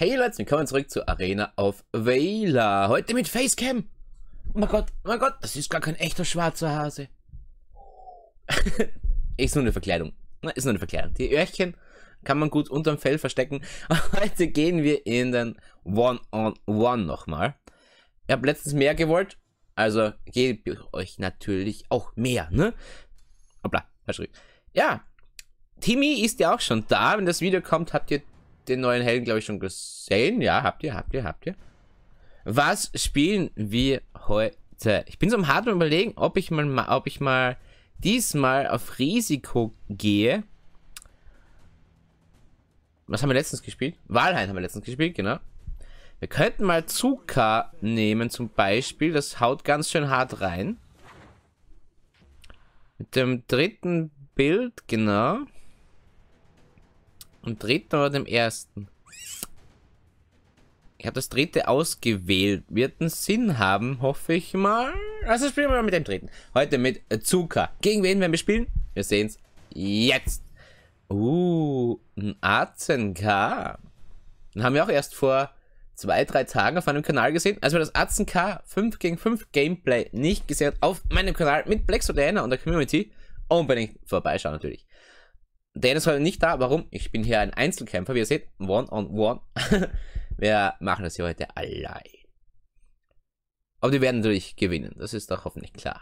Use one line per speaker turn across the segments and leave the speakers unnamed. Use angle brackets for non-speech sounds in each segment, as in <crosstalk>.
Hey Leute, willkommen zurück zur Arena auf Vela. Heute mit Facecam. Oh mein Gott, oh mein Gott, das ist gar kein echter schwarzer Hase. <laughs> ist nur eine Verkleidung. Ist nur eine Verkleidung. Die Öhrchen kann man gut unterm Fell verstecken. <laughs> Heute gehen wir in den One-on-One -on -One nochmal. Ich habe letztens mehr gewollt, also gebe ich euch natürlich auch mehr, ne? Hoppla, verschrieben. Ja, Timmy ist ja auch schon da. Wenn das Video kommt, habt ihr den neuen Helden, glaube ich, schon gesehen. Ja, habt ihr, habt ihr, habt ihr. Was spielen wir heute? Ich bin so im harten überlegen, ob ich mal, ob ich mal diesmal auf Risiko gehe. Was haben wir letztens gespielt? Walheim haben wir letztens gespielt, genau. Wir könnten mal Zuka nehmen zum Beispiel. Das haut ganz schön hart rein. Mit dem dritten Bild, genau. Im dritten oder dem ersten? Ich habe das dritte ausgewählt. Wird einen Sinn haben, hoffe ich mal. Also spielen wir mal mit dem dritten. Heute mit Zuka. Gegen wen werden wir spielen? Wir sehen es jetzt. Uh, ein 18k. Den haben wir auch erst vor zwei, drei Tagen auf meinem Kanal gesehen. Als wir das 18k 5 gegen 5 Gameplay nicht gesehen haben, auf meinem Kanal mit Black Sodana und der Community, unbedingt vorbeischauen natürlich. Der ist heute nicht da. Warum? Ich bin hier ein Einzelkämpfer. Wie ihr seht, one on one. <laughs> Wir machen das hier heute allein. Aber die werden natürlich gewinnen. Das ist doch hoffentlich klar.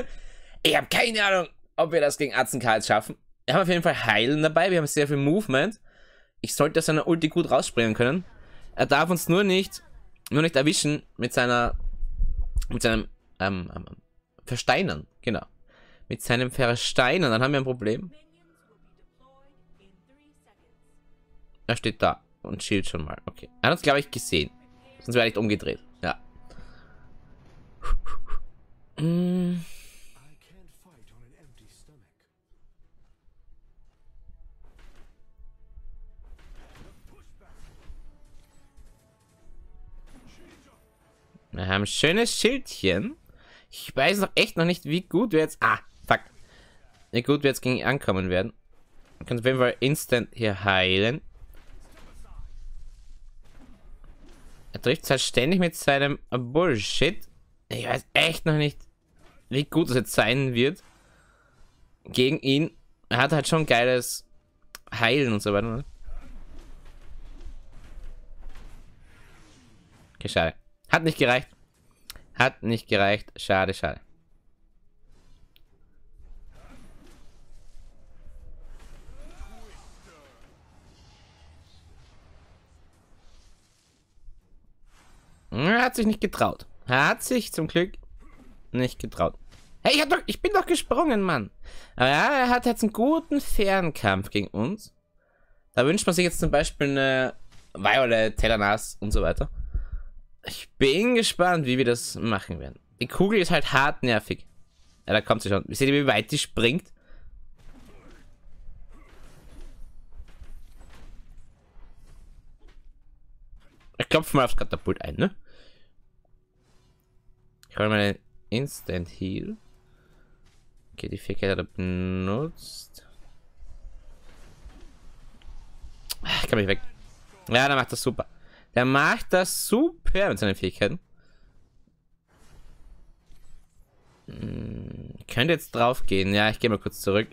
<laughs> ich habe keine Ahnung, ob wir das gegen Atzenkarl schaffen. Wir haben auf jeden Fall Heilen dabei. Wir haben sehr viel Movement. Ich sollte seine Ulti gut rausspringen können. Er darf uns nur nicht, nur nicht erwischen mit seiner, mit seinem, ähm, ähm, Versteinern. Genau. Mit seinem Versteinern. Dann haben wir ein Problem. Er steht da und schielt schon mal. Okay. Er hat uns, glaube ich, gesehen. Sonst wäre ich umgedreht. Ja. Mm. Wir haben ein schönes Schildchen. Ich weiß noch echt noch nicht, wie gut wir jetzt... Ah, fuck. Wie gut wir jetzt gegen ihn ankommen werden. Wir können auf jeden Fall instant hier heilen. Er trifft halt ständig mit seinem Bullshit. Ich weiß echt noch nicht, wie gut es jetzt sein wird. Gegen ihn. Er hat halt schon geiles Heilen und so weiter. Ne? Okay, schade. Hat nicht gereicht. Hat nicht gereicht. Schade, schade. Er hat sich nicht getraut. Er hat sich zum Glück nicht getraut. Hey, ich, doch, ich bin doch gesprungen, Mann. Aber ja, er hat jetzt einen guten Fernkampf gegen uns. Da wünscht man sich jetzt zum Beispiel eine Violet, Telenas und so weiter. Ich bin gespannt, wie wir das machen werden. Die Kugel ist halt hart nervig. Ja, da kommt sie schon. Seht ihr, wie weit die springt? Ich klopfe mal aufs Katapult ein, ne? Ich hole meine Instant Heal. Okay, die Fähigkeit hat er benutzt. Ich kann mich weg. Ja, der macht das super. Der macht das super mit seinen Fähigkeiten. Hm, könnte jetzt drauf gehen. Ja, ich gehe mal kurz zurück.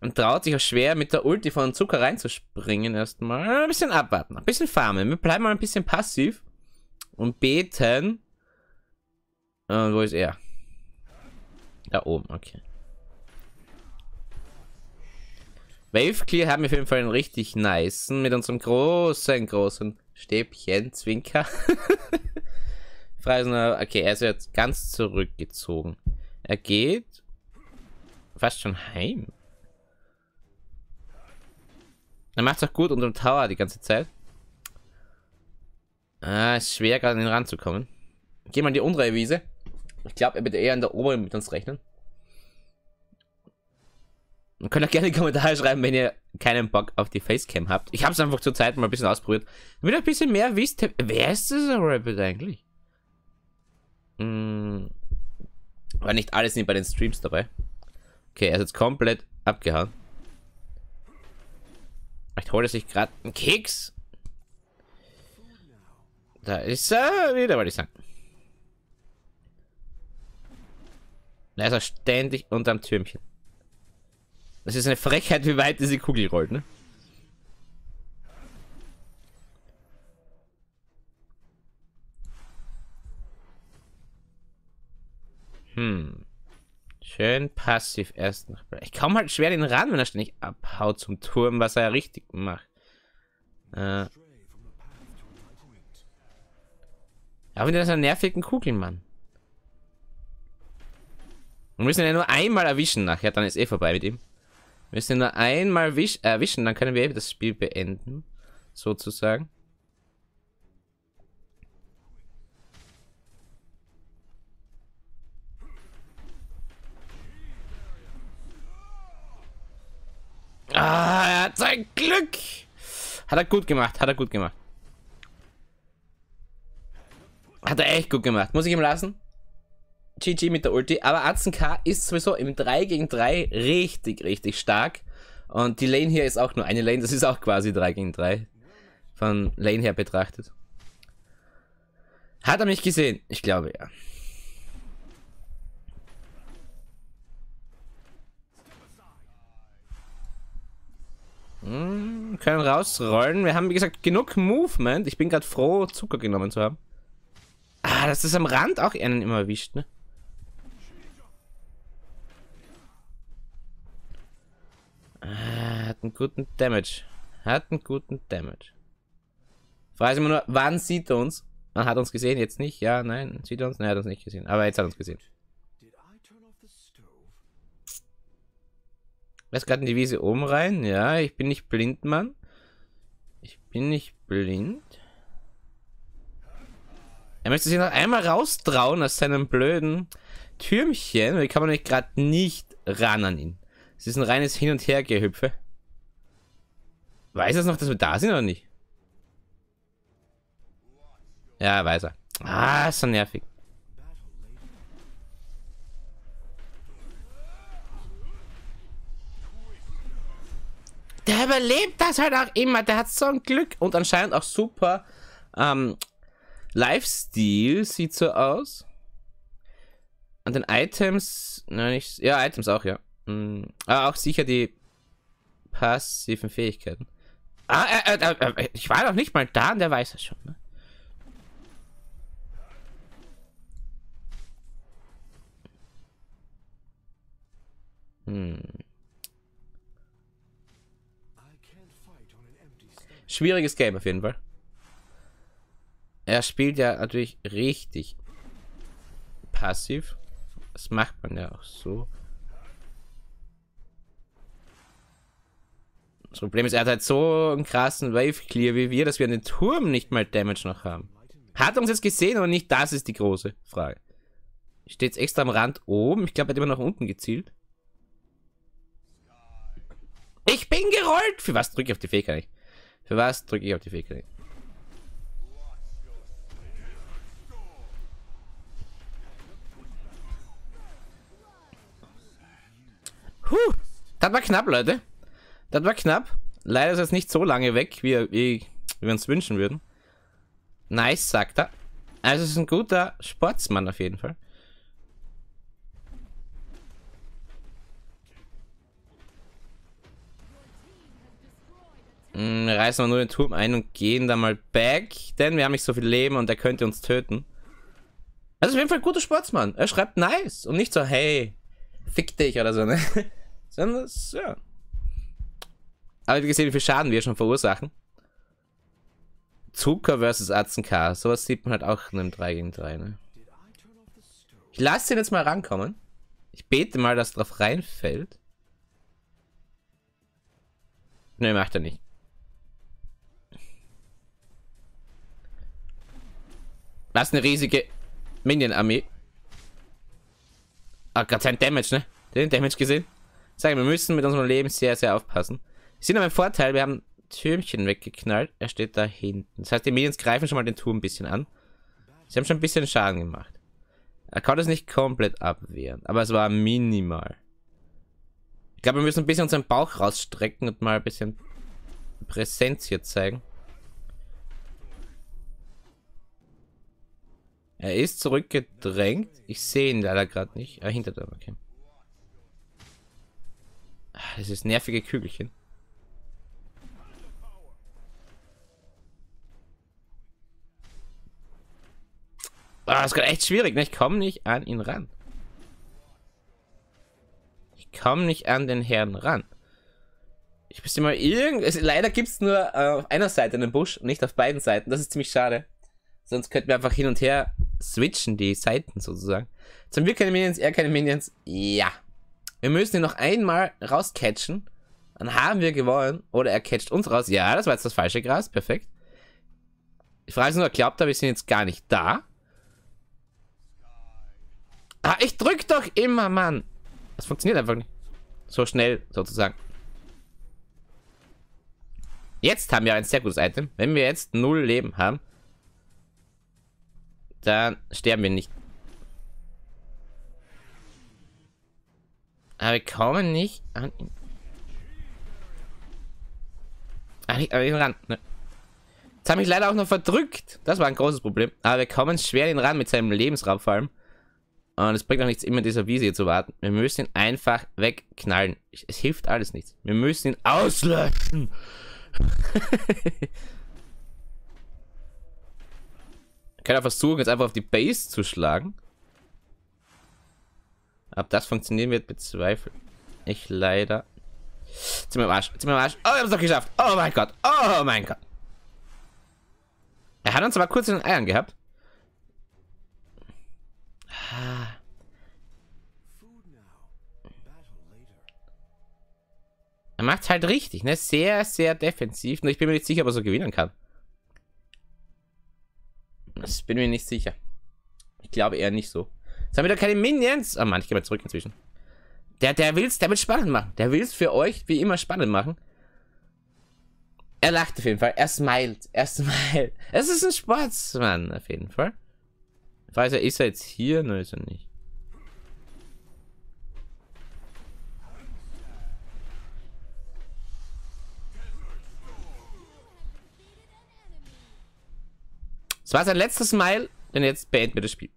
Und traut sich auch schwer mit der Ulti von Zucker reinzuspringen erstmal. Ein bisschen abwarten, ein bisschen farmen. Wir bleiben mal ein bisschen passiv und beten, und wo ist er? Da oben, okay. Wave Clear haben wir auf jeden Fall einen richtig nice mit unserem großen, großen Stäbchen, Zwinker. <laughs> Freisner, okay, er ist jetzt ganz zurückgezogen. Er geht fast schon heim. Er macht es auch gut unter dem Tower die ganze Zeit. Ah, ist schwer gerade an ihn ranzukommen. Geh mal in die untere Wiese. Ich glaube, er wird eher in der oberen mit uns rechnen. Und könnt auch gerne Kommentare schreiben, wenn ihr keinen Bock auf die Facecam habt. Ich habe es einfach zur Zeit mal ein bisschen ausprobiert. Damit ihr ein bisschen mehr wisst, wer ist dieser Rabbit eigentlich? Hm, war nicht alles nicht bei den Streams dabei. Okay, er ist jetzt komplett abgehauen. Vielleicht holt er sich gerade einen Keks. Da ist er wieder, wollte ich sagen. Da ist er ständig unterm Türmchen. Das ist eine Frechheit, wie weit diese Kugel rollt, ne? Hm. Schön passiv erst noch. Ich komme halt schwer den ran, wenn er ständig abhaut zum Turm, was er ja richtig macht. Äh. Aber wieder einen nervigen Kugelmann. Wir müssen ihn nur einmal erwischen nachher, dann ist eh vorbei mit ihm. Wir müssen ihn nur einmal erwischen, dann können wir eben das Spiel beenden. Sozusagen. Ah, er hat sein Glück. Hat er gut gemacht, hat er gut gemacht. Hat er echt gut gemacht. Muss ich ihm lassen? GG mit der Ulti. Aber Atzen K ist sowieso im 3 gegen 3 richtig, richtig stark. Und die Lane hier ist auch nur eine Lane. Das ist auch quasi 3 gegen 3. Von Lane her betrachtet. Hat er mich gesehen? Ich glaube ja. Hm, können rausrollen. Wir haben, wie gesagt, genug Movement. Ich bin gerade froh, Zucker genommen zu haben. Ah, das ist am Rand auch einen immer erwischt, ne? Hat einen guten Damage. Hat einen guten Damage. Frage ist immer nur, wann sieht er uns? Man hat uns gesehen, jetzt nicht. Ja, nein, sieht er uns? Nein, er hat uns nicht gesehen. Aber jetzt hat er uns gesehen. Lass gerade in die Wiese oben rein. Ja, ich bin nicht blind, Mann. Ich bin nicht blind. Er möchte sich noch einmal raustrauen aus seinem blöden Türmchen. Wie kann man nicht gerade nicht ran an ihn? Es ist ein reines Hin- und Hergehüpfe. Weiß er noch, dass wir da sind oder nicht? Ja, weiß er. Ah, ist so nervig. Der überlebt das halt auch immer. Der hat so ein Glück. Und anscheinend auch super ähm, Lifestyle sieht so aus. An den Items, nein, nicht, ja, Items auch, ja. Mhm. Aber auch sicher die passiven Fähigkeiten. Ah, äh, äh, äh, ich war doch nicht mal da und der weiß das schon, ne? Hm. Schwieriges Game auf jeden Fall. Er spielt ja natürlich richtig passiv. Das macht man ja auch so. Das Problem ist, er hat halt so einen krassen Wave Clear wie wir, dass wir den Turm nicht mal Damage noch haben. Hat uns jetzt gesehen oder nicht? Das ist die große Frage. Steht extra am Rand oben. Ich glaube, er hat immer nach unten gezielt. Ich bin gerollt! Für was drücke ich auf die Fähigkeit? Für was drücke ich auf die Fähigkeit? Puh, das war knapp, Leute. Das war knapp. Leider ist es nicht so lange weg, wie, wie, wie wir uns wünschen würden. Nice, sagt er. Also es ist ein guter Sportsmann auf jeden Fall. Hm, reißen wir nur den Turm ein und gehen da mal back, denn wir haben nicht so viel Leben und er könnte uns töten. Also auf jeden Fall ein guter Sportsmann. Er schreibt nice und nicht so, hey, fick dich oder so, ne? <laughs> Sondern, ja. Aber wie gesehen, wie viel Schaden wir schon verursachen. Zucker versus K. Sowas sieht man halt auch in einem 3 gegen 3, ne? Ich lasse ihn jetzt mal rankommen. Ich bete mal, dass drauf reinfällt. Ne, macht er nicht. Das ist eine riesige Minion-Armee. Ah, gerade sein Damage, ne? Den Damage gesehen? Sagen, wir müssen mit unserem Leben sehr, sehr aufpassen. Sind aber im Vorteil, wir haben Türmchen weggeknallt. Er steht da hinten. Das heißt, die Minions greifen schon mal den Turm ein bisschen an. Sie haben schon ein bisschen Schaden gemacht. Er kann das nicht komplett abwehren, aber es war minimal. Ich glaube, wir müssen ein bisschen unseren Bauch rausstrecken und mal ein bisschen Präsenz hier zeigen. Er ist zurückgedrängt. Ich sehe ihn leider gerade nicht. Ah, hinter der, okay. Ah, das ist nervige Kügelchen. Ah, das ist gerade echt schwierig, ne? Ich komme nicht an ihn ran. Ich komme nicht an den Herrn ran. Ich müsste mal irgend... Also leider gibt es nur äh, auf einer Seite einen Busch, nicht auf beiden Seiten. Das ist ziemlich schade. Sonst könnten wir einfach hin und her switchen, die Seiten sozusagen. Jetzt wir keine Minions, er keine Minions. Ja. Wir müssen ihn noch einmal rauscatchen. Dann haben wir gewonnen. Oder er catcht uns raus. Ja, das war jetzt das falsche Gras. Perfekt. Die Frage ist nur, glaubt er, wir sind jetzt gar nicht da? Ah, ich drück doch immer, Mann. Das funktioniert einfach nicht. So schnell, sozusagen. Jetzt haben wir ein sehr gutes Item. Wenn wir jetzt null Leben haben, dann sterben wir nicht. Aber wir kommen nicht an ihn. An ihn ran. Ne. Jetzt habe ich leider auch noch verdrückt. Das war ein großes Problem. Aber wir kommen schwer ihn ran mit seinem Lebensraub vor allem. Und es bringt auch nichts, immer dieser Wiese hier zu warten. Wir müssen ihn einfach wegknallen. Es hilft alles nichts. Wir müssen ihn auslöschen. ich <laughs> kann ja versuchen, jetzt einfach auf die Base zu schlagen. Ob das funktionieren wird, bezweifle ich leider. Sind wir am Arsch. Sind wir am Arsch. Oh, wir haben es doch geschafft. Oh mein Gott. Oh mein Gott. Er hat uns aber kurz in den Eiern gehabt. Macht halt richtig, ne? Sehr, sehr defensiv. Nur ich bin mir nicht sicher, ob er so gewinnen kann. Das bin mir nicht sicher. Ich glaube eher nicht so. Jetzt haben wir da keine Minions. Ah, oh Mann, ich gehe mal zurück inzwischen. Der, der will's, der will spannend machen. Der will's für euch wie immer spannend machen. Er lacht auf jeden Fall. Er smilet. Er smilet. Es ist ein Sportsmann, auf jeden Fall. Weiß er, ist er jetzt hier? Nein, ist er nicht. Es war sein letztes Mal, denn jetzt beenden wir das Spiel.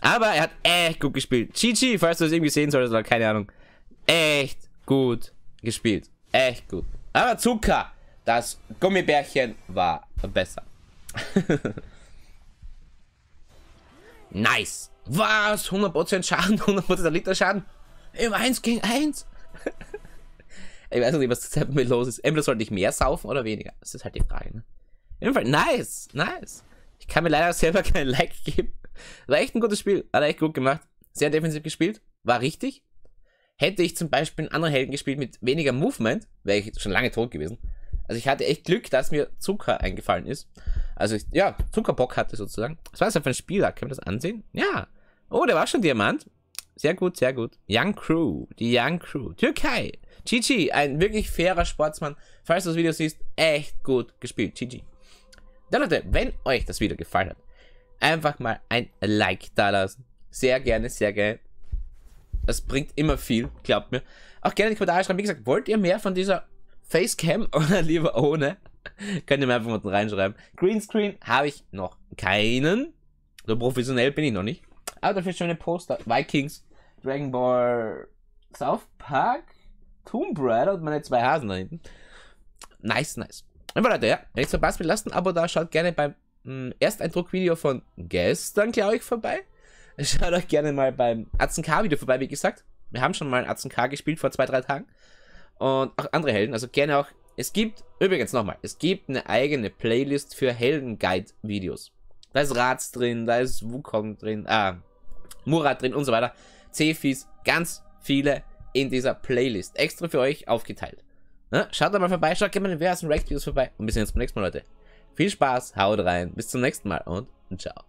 Aber er hat echt gut gespielt. GG, falls du das irgendwie sehen solltest oder keine Ahnung. Echt gut gespielt. Echt gut. Aber Zucker, das Gummibärchen war besser. <laughs> nice. Was? 100% Schaden, <laughs> 100% Liter Schaden? Im 1 gegen 1? <laughs> ich weiß nicht, was mit los ist. Entweder sollte ich mehr saufen oder weniger. Das ist halt die Frage, ne? Jedenfalls, nice, nice. Ich kann mir leider selber <laughs> kein Like geben. War echt ein gutes Spiel. Hat echt gut gemacht. Sehr defensiv gespielt. War richtig. Hätte ich zum Beispiel einen anderen Helden gespielt mit weniger Movement, wäre ich schon lange tot gewesen. Also ich hatte echt Glück, dass mir Zucker eingefallen ist. Also ich, ja, Zuckerbock hatte sozusagen. Was war das für ein Spieler? Können wir das ansehen? Ja. Oh, der war schon Diamant. Sehr gut, sehr gut. Young Crew. Die Young Crew. Türkei. GG. Ein wirklich fairer Sportsmann. Falls du das Video siehst, echt gut gespielt. GG. Dann Leute, wenn euch das Video gefallen hat, einfach mal ein Like da lassen. Sehr gerne, sehr gerne. Das bringt immer viel, glaubt mir. Auch gerne in die Kommentare schreiben. Wie gesagt, wollt ihr mehr von dieser Facecam <laughs> oder lieber ohne? Könnt ihr mir einfach unten reinschreiben. Greenscreen habe ich noch keinen. So professionell bin ich noch nicht. Aber dafür schöne Poster. Vikings, Dragon Ball, South Park, Tomb Raider und meine zwei Hasen da hinten. Nice, nice. Einfach Leute, ja. Wenn ihr es verpasst, lasst ein Abo da. Schaut gerne beim hm, Ersteindruck-Video von gestern, glaube ich, vorbei. Schaut euch gerne mal beim Atzen K-Video vorbei, wie gesagt. Wir haben schon mal ein Atzen K gespielt vor zwei, drei Tagen. Und auch andere Helden. Also gerne auch. Es gibt, übrigens nochmal, es gibt eine eigene Playlist für Helden-Guide-Videos. Da ist Rats drin, da ist Wukong drin, ah, Murat drin und so weiter. Cefis, ganz viele in dieser Playlist. Extra für euch aufgeteilt. Ne? Schaut da mal vorbei, schaut gerne mal in den React-Videos vorbei und bis zum nächsten Mal, Leute. Viel Spaß, haut rein, bis zum nächsten Mal und ciao.